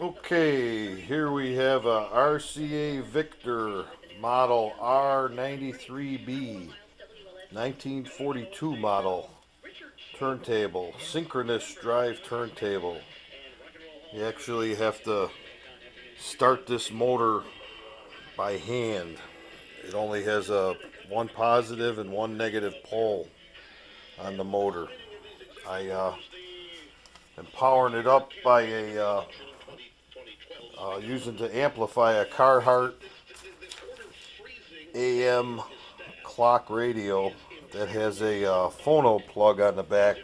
Okay, here we have a RCA Victor model R93B 1942 model turntable, synchronous drive turntable. You actually have to start this motor by hand. It only has a one positive and one negative pole on the motor. I uh, am powering it up by a uh, uh, using to amplify a Carhartt AM clock radio that has a uh, phono plug on the back.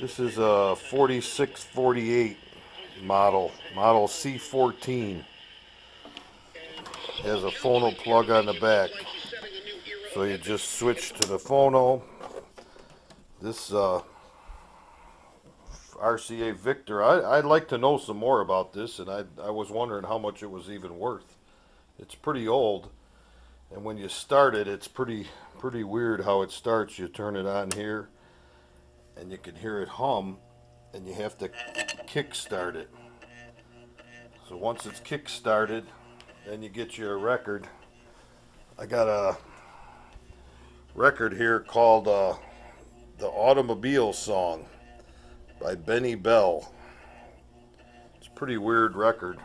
This is a 4648 model, model C14. Has a phono plug on the back. So you just switch to the phono. This uh, RCA Victor, I, would like to know some more about this, and I, I was wondering how much it was even worth. It's pretty old, and when you start it, it's pretty pretty weird how it starts. You turn it on here, and you can hear it hum, and you have to kick start it. So once it's kick started, then you get your record. I got a record here called uh, the Automobile Song by Benny Bell. It's a pretty weird record.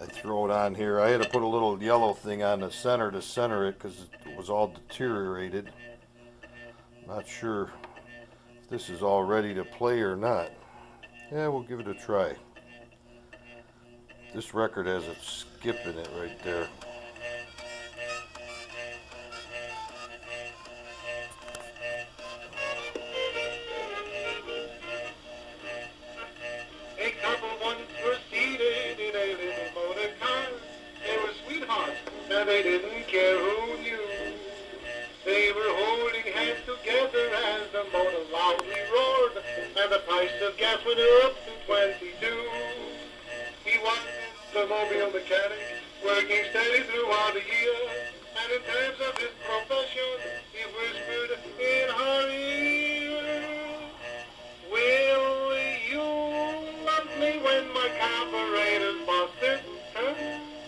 I throw it on here. I had to put a little yellow thing on the center to center it because it was all deteriorated. Not sure if this is all ready to play or not. Yeah, we'll give it a try. This record has a skip in it right there. Price of gas went up to 22. He was the mobile mechanic, working steady throughout the year, and in terms of his profession, he whispered in her ear, Will you love me when my carburetor's busted?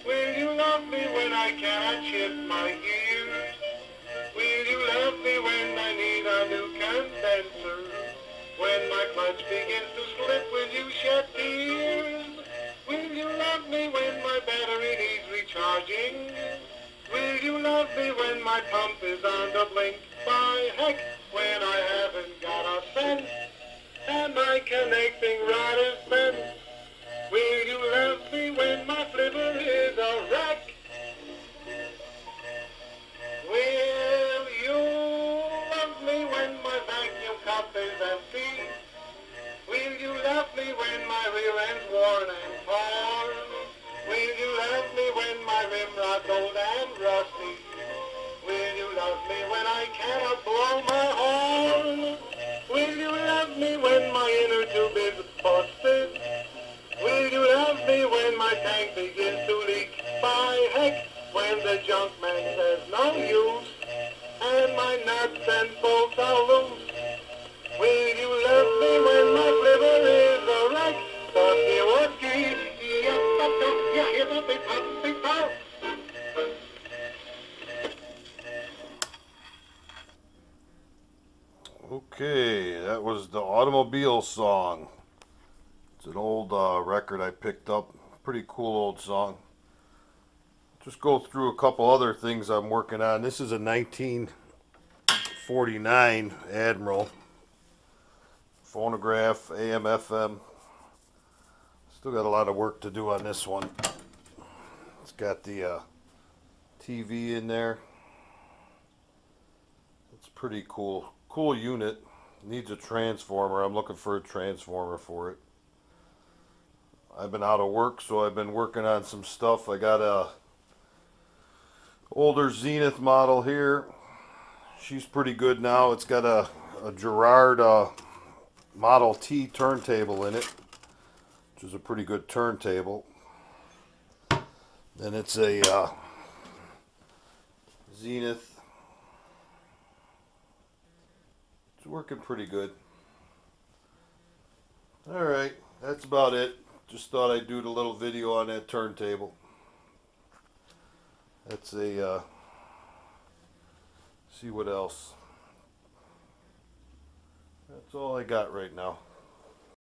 Will you love me when I cannot shift my gears? Will you love me when I need a new condenser? When my clutch begins to slip, will you shed tears? Will you love me when my battery needs recharging? Will you love me when my pump is on the blink? By heck, when I haven't got a cent and my connecting rod is bent. When junk man says no use, and my nuts and bolts are loose. Will you love me when my liver is a wreck? Okay, that was the automobile song. It's an old uh, record I picked up. Pretty cool old song. Just go through a couple other things I'm working on. This is a 1949 Admiral. Phonograph, AM, FM. Still got a lot of work to do on this one. It's got the uh, TV in there. It's pretty cool. Cool unit. Needs a transformer. I'm looking for a transformer for it. I've been out of work, so I've been working on some stuff. I got a older Zenith model here. She's pretty good now. It's got a, a Garrard uh, Model T turntable in it, which is a pretty good turntable. Then it's a uh, Zenith. It's working pretty good. All right That's about it. Just thought I'd do the little video on that turntable. That's a, uh, see what else. That's all I got right now.